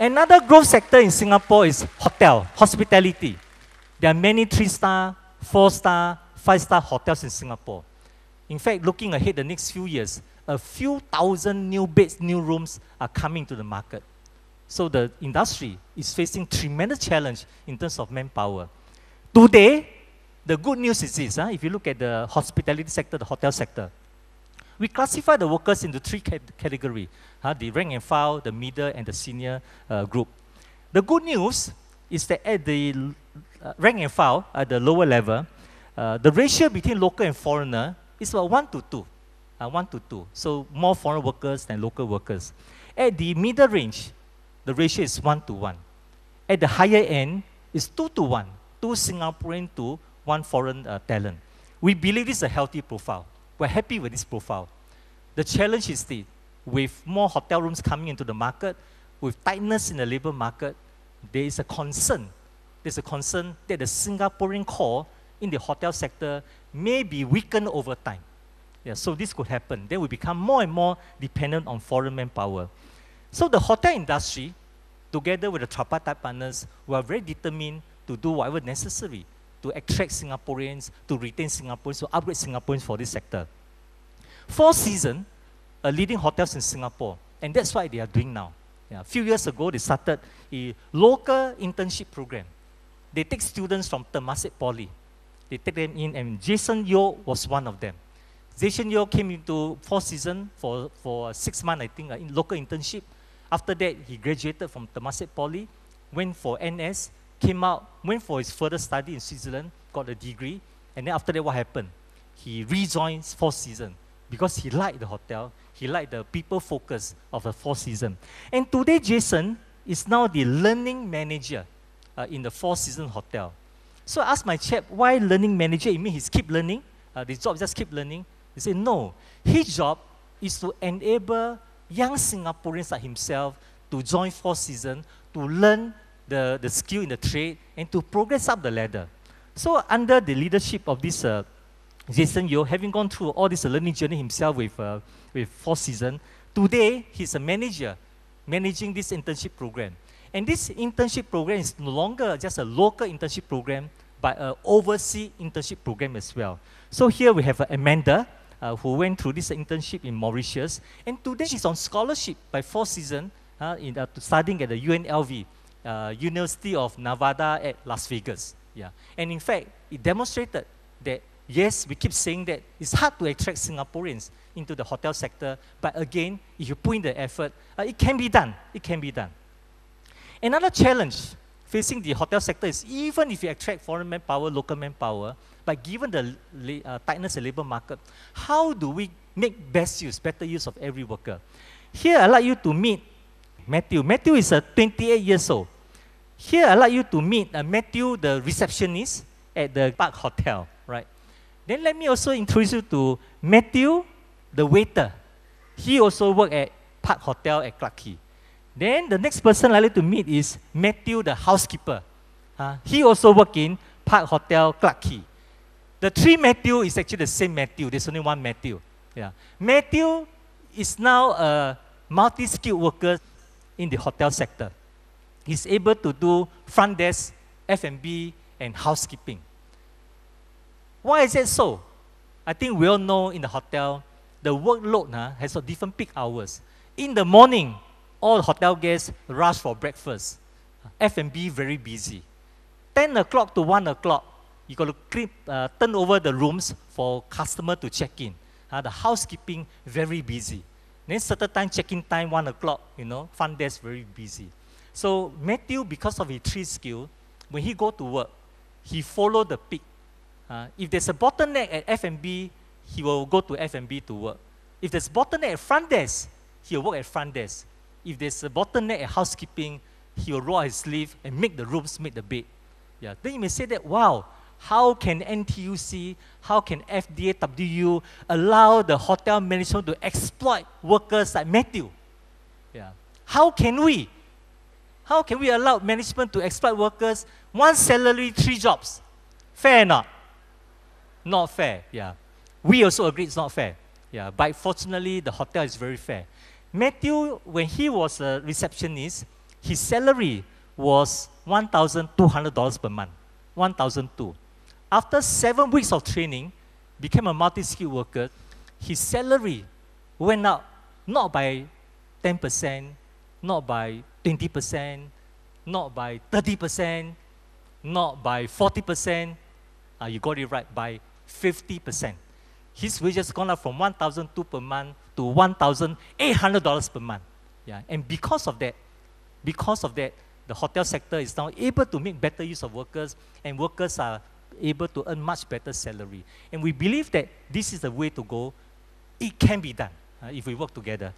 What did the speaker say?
Another growth sector in Singapore is hotel, hospitality. There are many three-star, four-star, five-star hotels in Singapore. In fact, looking ahead the next few years, a few thousand new beds, new rooms are coming to the market. So the industry is facing tremendous challenge in terms of manpower. Today, the good news is this, huh? if you look at the hospitality sector, the hotel sector, we classify the workers into three categories, huh? the rank and file, the middle, and the senior uh, group. The good news is that at the uh, rank and file, at the lower level, uh, the ratio between local and foreigner is about 1 to 2. Uh, 1 to 2. So more foreign workers than local workers. At the middle range, the ratio is 1 to 1. At the higher end, it's 2 to 1. 2 Singaporean to 1 foreign uh, talent. We believe this is a healthy profile. We're happy with this profile. The challenge is that with more hotel rooms coming into the market, with tightness in the labor market, there is a concern. There's a concern that the Singaporean core in the hotel sector may be weakened over time. Yeah, so this could happen. Then we become more and more dependent on foreign manpower. So the hotel industry, together with the tripartite partners, were very determined to do whatever necessary to attract Singaporeans, to retain Singaporeans, to upgrade Singaporeans for this sector. Four Seasons, a leading hotels in Singapore, and that's what they are doing now. Yeah, a few years ago, they started a local internship program. They take students from Temasek Poly. They take them in, and Jason Yeo was one of them. Jason Yeo came into Four Seasons for, for six months, I think, in local internship. After that, he graduated from Temasek Poly, went for NS, came out, went for his further study in Switzerland, got a degree, and then after that, what happened? He rejoined Four Seasons because he liked the hotel, he liked the people focus of the Four Seasons. And today, Jason is now the learning manager uh, in the Four Seasons Hotel. So I asked my chap, why learning manager? It means he's keep learning. Uh, the job just keep learning. He said, no. His job is to enable young Singaporeans like himself to join Four Seasons, to learn the, the skill in the trade, and to progress up the ladder. So under the leadership of this uh, Jason Yeo, having gone through all this learning journey himself with, uh, with Four Seasons, today he's a manager managing this internship program. And this internship program is no longer just a local internship program, but an overseas internship program as well. So here we have uh, Amanda, uh, who went through this internship in Mauritius. And today she's on scholarship by Four Seasons uh, in, uh, studying at the UNLV, uh, University of Nevada at Las Vegas. Yeah. And in fact, it demonstrated that yes, we keep saying that it's hard to attract Singaporeans into the hotel sector, but again, if you put in the effort, uh, it can be done. It can be done. Another challenge facing the hotel sector is even if you attract foreign manpower, local manpower, but given the uh, tightness of the labor market, how do we make best use, better use of every worker? Here, I'd like you to meet Matthew. Matthew is uh, 28 years old. Here, I'd like you to meet uh, Matthew, the receptionist at the Park Hotel, right? Then let me also introduce you to Matthew, the waiter. He also worked at Park Hotel at Clarke Quay. Then the next person I'd like to meet is Matthew, the housekeeper. Uh, he also worked in Park Hotel, Clarke Quay. The three Matthew is actually the same Matthew. There's only one Matthew. Yeah. Matthew is now a multi-skilled worker in the hotel sector. He's able to do front desk, F&B, and housekeeping. Why is that so? I think we all know in the hotel, the workload huh, has a different peak hours. In the morning, all hotel guests rush for breakfast. F&B very busy. 10 o'clock to 1 o'clock, you got to uh, turn over the rooms for customer to check in. Uh, the housekeeping very busy. Then certain time check-in time, 1 o'clock, you know, front desk very busy. So Matthew, because of his tree skill, when he go to work, he follow the peak. Uh, if there's a bottleneck at F&B, he will go to F&B to work. If there's bottleneck at front desk, he'll work at front desk. If there's a bottleneck at housekeeping, he will roll his sleeve and make the rooms, make the bed. Yeah. Then you may say that, wow, how can NTUC, how can FDAWU allow the hotel management to exploit workers like Matthew? Yeah. How can we? How can we allow management to exploit workers? One salary, three jobs. Fair or not? Not fair, yeah. We also agree it's not fair. Yeah, but fortunately the hotel is very fair. Matthew, when he was a receptionist, His salary was $1,200 per month. 1,002. After seven weeks of training, became a multi-skilled worker, his salary went up not by 10%, not by 20%, not by 30%, not by 40%. Uh, you got it right, by 50%. His wages gone up from 1,002 per month to $1,800 per month. Yeah, and because of that, because of that, the hotel sector is now able to make better use of workers, and workers are able to earn much better salary. And we believe that this is the way to go. It can be done uh, if we work together.